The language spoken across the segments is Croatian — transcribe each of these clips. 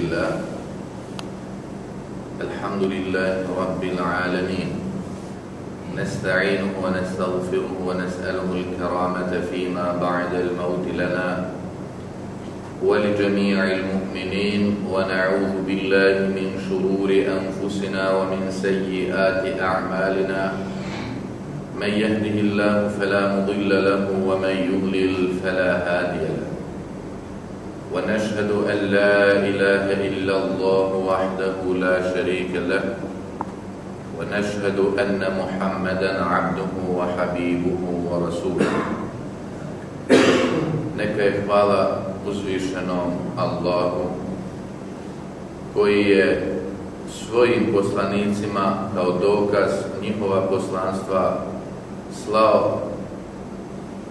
الله الحمد لله رب العالمين. نستعينه ونستغفره ونسأله الكرامة فيما بعد الموت لنا. ولجميع المؤمنين ونعوذ بالله من شرور أنفسنا ومن سيئات أعمالنا. من يهده الله فلا مضل له ومن يضلل فلا هادي له. ونشهد أن لا إله إلا الله وحده لا شريك له. ونشهد أن محمدا عبده وحبيبه ورسوله. Neka je hvala uzvišenom Allahu koji je svojim poslanicima kao dokaz njihova poslanstva slao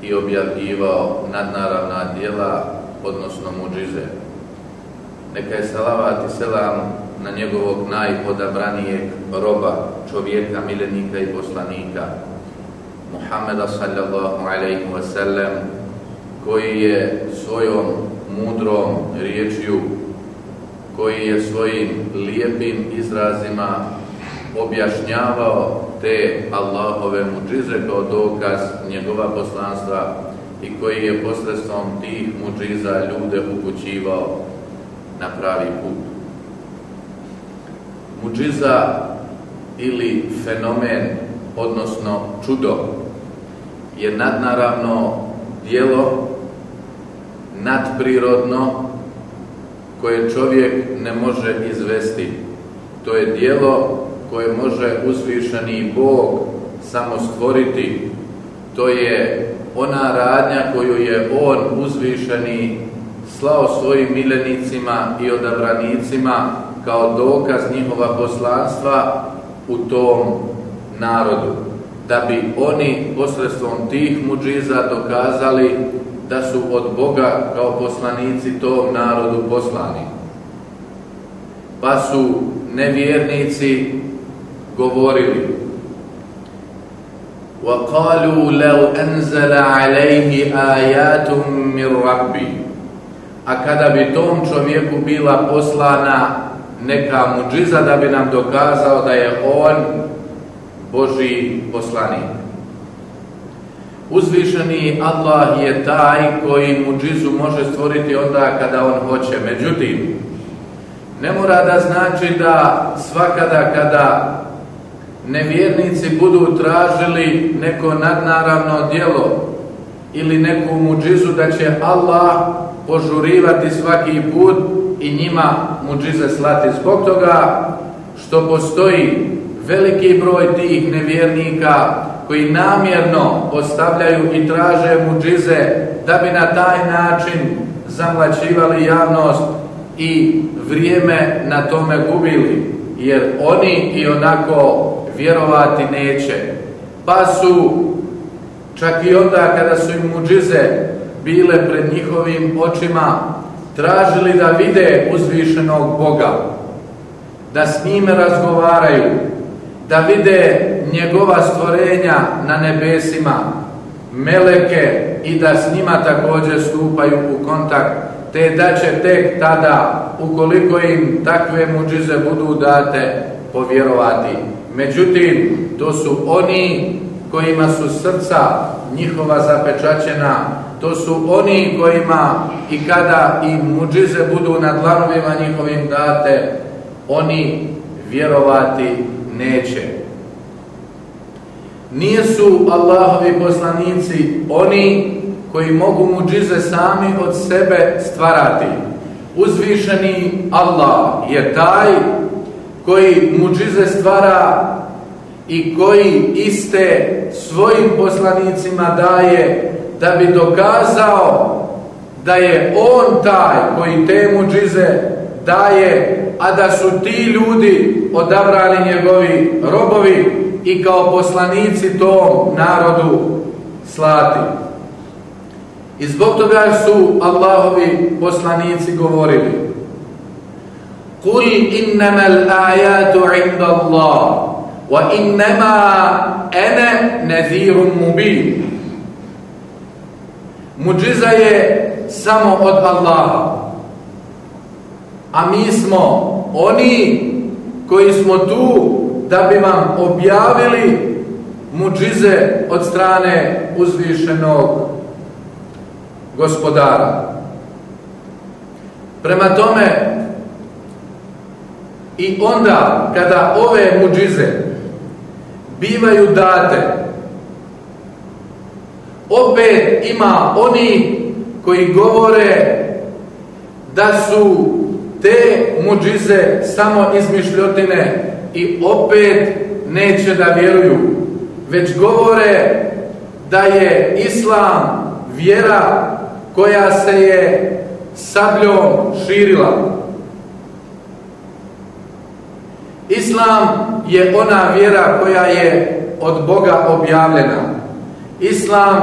i objavljivao nadnaravna djela odnosno muđize. Neka je salavat i selam na njegovog najodabranijeg roba, čovjeka, milenika i poslanika, Muhammeda sallallahu alaihi wa sallam, koji je svojom mudrom riječju, koji je svojim lijepim izrazima objašnjavao te Allahove muđize kao dokaz njegova poslanstva i koji je posredstvom tih muđiza ljude upućivao na pravi put. Muđiza ili fenomen, odnosno čudo, je nadnaravno dijelo, nadprirodno, koje čovjek ne može izvesti. To je dijelo koje može uzvišeni Bog samo stvoriti. To je ona radnja koju je On uzvišeni slao svojim milenicima i odabranicima kao dokaz njihova poslanstva u tom narodu. Da bi oni posredstvom tih muđiza dokazali da su od Boga kao poslanici tom narodu poslani. Pa su nevjernici govorili وقالوا لو أنزل عليه آيات من ربي a kada bi tom čovjeku bila poslana neka muđiza da bi nam dokazao da je on Boži poslanik. Uzvišeni Allah je taj koji muđizu može stvoriti onda kada on hoće. Međutim, ne mora da znači da svakada kada nevjernici budu tražili neko nadnaravno djelo ili neku muđizu da će Allah požurivati svaki put i njima muđize slati. Zbog toga što postoji veliki broj tih nevjernika koji namjerno postavljaju i traže muđize da bi na taj način zamlačivali javnost i vrijeme na tome gubili. Jer oni i onako vjerovati neće. Pa su, čak i onda kada su im muđize bile pred njihovim očima, tražili da vide uzvišenog Boga, da s njime razgovaraju, da vide njegova stvorenja na nebesima, meleke i da s njima također stupaju u kontakt, te da će tek tada, ukoliko im takve muđize budu date, povjerovati. Međutim, to su oni kojima su srca njihova zapečačena, to su oni kojima i kada i muđize budu na dlanovima njihovim date, oni vjerovati neće. Nije su Allahovi poslanici oni koji mogu muđize sami od sebe stvarati. Uzvišeni Allah je taj koji muđize stvara i koji iste svojim poslanicima daje da bi dokazao da je on taj koji te muđize daje, a da su ti ljudi odabrali njegovi robovi i kao poslanici tom narodu slati. I zbog toga su Allahovi poslanici govorili قل إنما الآيات عند الله وإنما أنا نذير مبين Muđiza je samo od Allaha. a mi smo oni koji smo tu da bi vam objavili muđize od strane uzvišenog gospodara. Prema tome, i onda kada ove muđize bivaju date, opet ima oni koji govore da su te muđize samo izmišljotine i opet neće da vjeruju, već govore da je Islam vjera koja se je sabljom širila. Islam je ona vjera koja je od Boga objavljena. Islam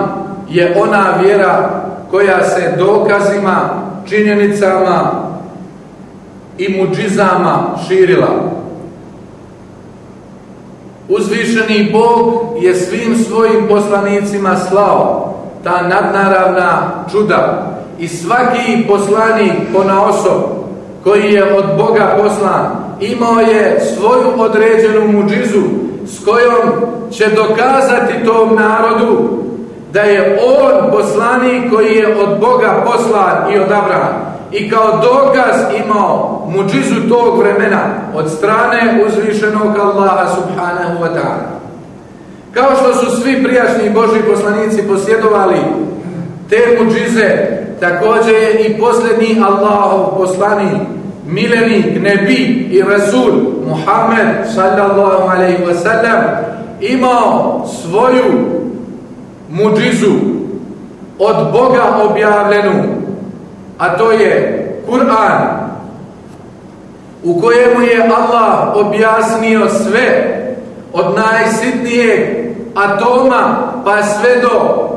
je ona vjera koja se dokazima, činjenicama i muđizama širila. Uzvišeni Bog je svim svojim poslanicima slao ta nadnaravna čuda i svaki poslanik pona osob koji je od Boga poslan imao je svoju određenu muđizu s kojom će dokazati tom narodu da je on poslanik koji je od Boga poslan i odabran i kao dokaz imao muđizu tog vremena od strane uzvišenog Allaha subhanahu wa ta'ala. Kao što su svi prijašnji Boži poslanici posjedovali te muđize, također je i posljednji Allahov poslanik, milenik, nebi i rasul Muhammed sallallahu alaihi wa sallam imao svoju muđizu od Boga objavljenu a to je Kur'an u kojemu je Allah objasnio sve od najsitnijeg atoma pa sve do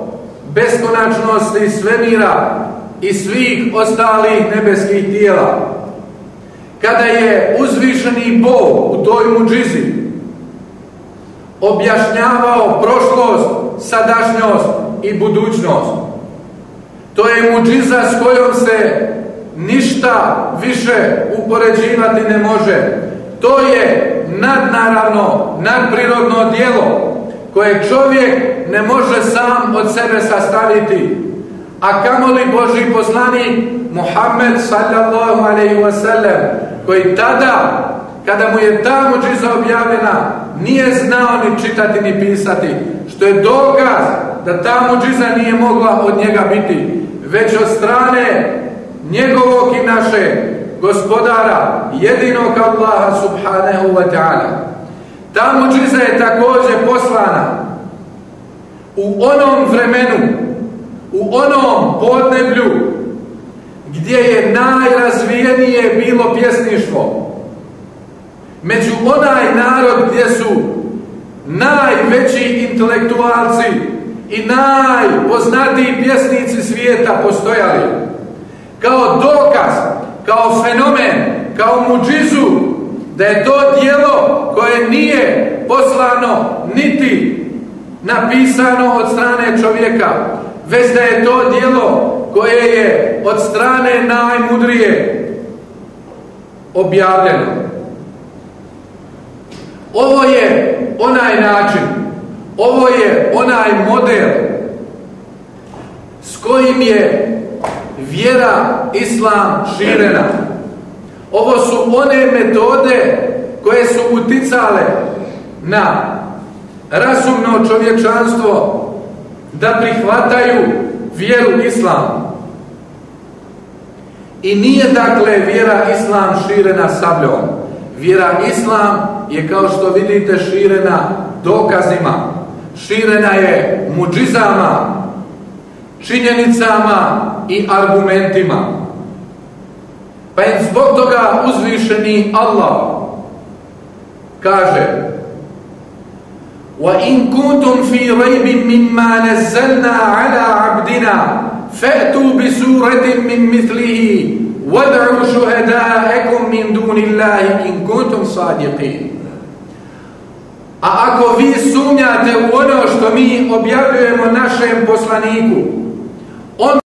beskonačnosti svemira i svih ostalih nebeskih tijela. Kada je uzvišeni Bog u toj muđizi objašnjavao prošlost, sadašnjost i budućnost, to je muđiza s kojom se ništa više upoređivati ne može. To je nadnaravno, nadprirodno dijelo koje čovjek ne može sam od sebe sastaviti. A kamoli Boži poslanik Muhammed sallallahu alaihi wasallam koji tada kada mu je ta muđiza objavljena nije znao ni čitati ni pisati što je dokaz da ta muđiza nije mogla od njega biti već od strane njegovog i naše gospodara, jedinog Allaha subhanahu wa ta'ala. Ta muđiza je također poslana u onom vremenu, u onom podneblju gdje je najrazvijenije bilo pjesništvo. Među onaj narod gdje su najveći intelektualci i najpoznatiji pjesnici svijeta postojali. Kao dokaz, kao fenomen, kao muđizu, da je to dijelo koje nije poslano niti napisano od strane čovjeka, već da je to dijelo koje je od strane najmudrije objavljeno. Ovo je onaj način ovo je onaj model s kojim je vjera islam širena. Ovo su one metode koje su uticale na razumno čovječanstvo da prihvataju vjeru islam. I nije dakle vjera islam širena sabljom. Vjera islam je kao što vidite širena dokazima širena je muđizama, činjenicama i argumentima. Pa je zbog toga uzvišeni Allah kaže وَإِن كُنْتُمْ فِي رَيْبٍ مِّمَّا نَزَّلْنَا عَلَىٰ عَبْدِنَا فَأْتُوا بِسُورَةٍ مِّن مِثْلِهِ وَادْعُوا شُهَدَاءَكُم مِّن دُونِ اللَّهِ إِن كُنْتُمْ صَادِقِينَ. A ako vi sumnjate u ono što mi objavljujemo našem poslaniku,